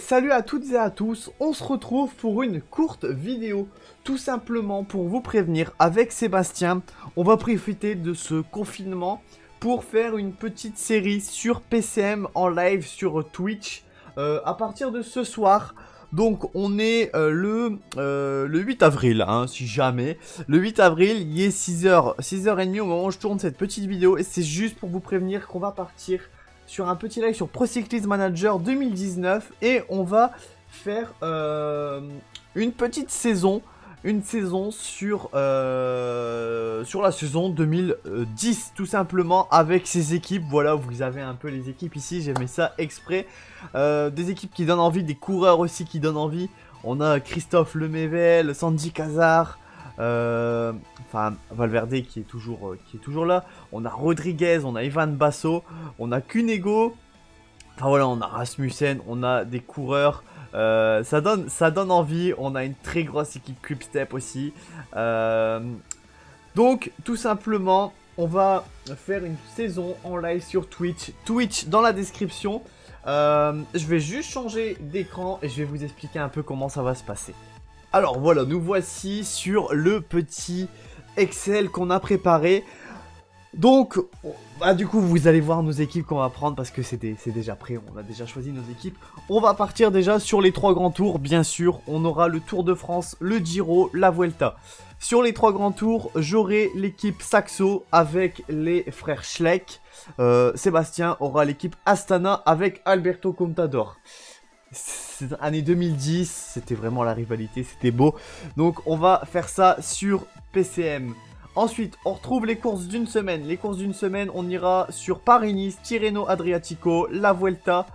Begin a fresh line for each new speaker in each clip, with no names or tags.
Salut à toutes et à tous, on se retrouve pour une courte vidéo, tout simplement pour vous prévenir, avec Sébastien, on va profiter de ce confinement pour faire une petite série sur PCM en live sur Twitch euh, à partir de ce soir. Donc on est euh, le, euh, le 8 avril, hein, si jamais. Le 8 avril, il est 6h, 6h30 au moment où je tourne cette petite vidéo. Et c'est juste pour vous prévenir qu'on va partir sur un petit live sur Pro Cyclist Manager 2019 et on va faire euh, une petite saison, une saison sur, euh, la saison 2010 tout simplement avec ces équipes. Voilà, vous avez un peu les équipes ici, j'ai mis ça exprès. Euh, des équipes qui donnent envie, des coureurs aussi qui donnent envie. On a Christophe Lemével, Sandy Cazard, euh, enfin, Valverde qui est, toujours, euh, qui est toujours là. On a Rodriguez, on a Ivan Basso, on a Cunego. Enfin voilà, on a Rasmussen, on a des coureurs. Euh, ça, donne, ça donne envie. On a une très grosse équipe Quickstep aussi. donc, tout simplement, on va faire une saison en live sur Twitch. Twitch dans la description. je vais juste changer d'écran et je vais vous expliquer un peu comment ça va se passer. Alors voilà, nous voici sur le petit Excel qu'on a préparé. Donc, bah, du coup, vous allez voir nos équipes qu'on va prendre parce que c'est déjà prêt, on a déjà choisi nos équipes. On va partir déjà sur les trois grands tours, bien sûr. On aura le Tour de France, le Giro, la Vuelta. Sur les trois grands tours, j'aurai l'équipe Saxo avec les frères Schleck. Euh, Sébastien aura l'équipe Astana avec Alberto Contador c'est année 2010, c'était vraiment la rivalité, c'était beau. Donc on va faire ça sur PCM. Ensuite, on retrouve les courses d'une semaine. Les courses d'une semaine, on ira sur Paris-Nice, Tirreno Adriatico, la Vuelta,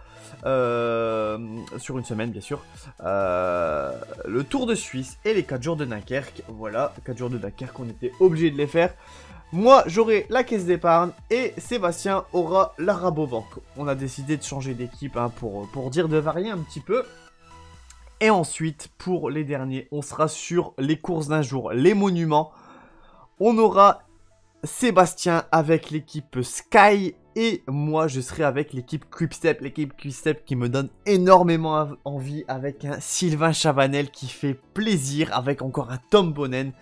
euh, sur une semaine bien sûr, euh, le Tour de Suisse et les 4 jours de Dunkerque. Voilà, 4 jours de Dunkerque, on était obligé de les faire. Moi, j'aurai la caisse d'épargne et Sébastien aura la Rabobank. On a décidé de changer d'équipe hein, pour, pour dire de varier un petit peu. Et ensuite, pour les derniers, on sera sur les courses d'un jour, les monuments. On aura Sébastien avec l'équipe Sky et moi je serai avec l'équipe Quickstep, l'équipe Quickstep qui me donne énormément envie avec un Sylvain Chavanel qui fait plaisir avec encore un Tom Bonnen.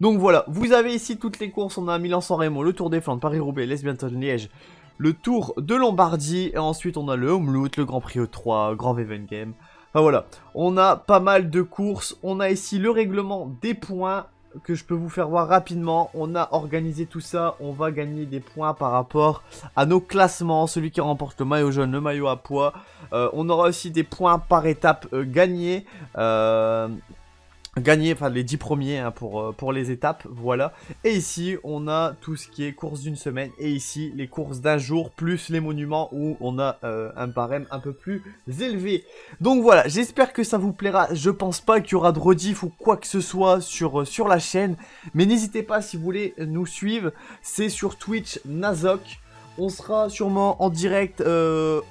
Donc voilà, vous avez ici toutes les courses, on a Milan-San Remo, le Tour des Flandres, Paris-Roubaix, Lesbienton-Liège, le Tour de Lombardie, et ensuite on a le Homeloot, le Grand Prix E3, Grand Veven Game. Enfin voilà, on a pas mal de courses, on a ici le règlement des points que je peux vous faire voir rapidement. On a organisé tout ça, on va gagner des points par rapport à nos classements, celui qui remporte le maillot jaune, le maillot à poids. Euh, on aura aussi des points par étape euh, gagnés. Euh, gagner enfin les 10 premiers hein, pour, euh, pour les étapes, voilà. Et ici, on a tout ce qui est course d'une semaine, et ici, les courses d'un jour, plus les monuments, où on a euh, un barème un peu plus élevé. Donc voilà, j'espère que ça vous plaira, je pense pas qu'il y aura de rediff ou quoi que ce soit sur, euh, sur la chaîne, mais n'hésitez pas si vous voulez nous suivre, c'est sur Twitch Nazok, on sera sûrement en direct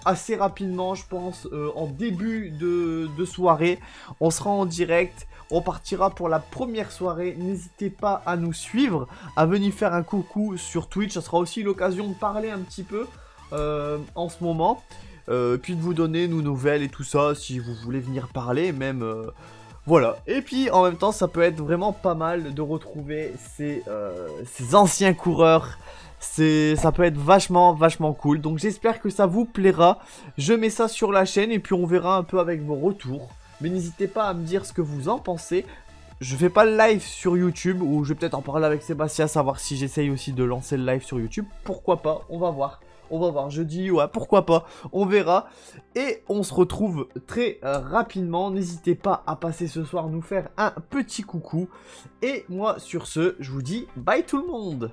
assez rapidement, je pense, en début de, soirée. On sera en direct. On partira pour la première soirée. N'hésitez pas à nous suivre, à venir faire un coucou sur Twitch. Ça sera aussi l'occasion de parler un petit peu euh, en ce moment. Euh, puis de vous donner nos nouvelles et tout ça si vous voulez venir parler, même... Euh, voilà, et puis en même temps ça peut être vraiment pas mal de retrouver ces, ces anciens coureurs ça peut être vachement vachement cool donc j'espère que ça vous plaira je mets ça sur la chaîne et puis on verra un peu avec vos retours mais n'hésitez pas à me dire ce que vous en pensez. Je fais pas le live sur YouTube, ou je vais peut-être en parler avec Sébastien, savoir si j'essaye aussi de lancer le live sur YouTube. Pourquoi pas On va voir. On va voir, je dis ouais, pourquoi pas, on verra. Et on se retrouve très euh, rapidement. N'hésitez pas à passer ce soir nous faire un petit coucou. Et moi, sur ce, je vous dis bye tout le monde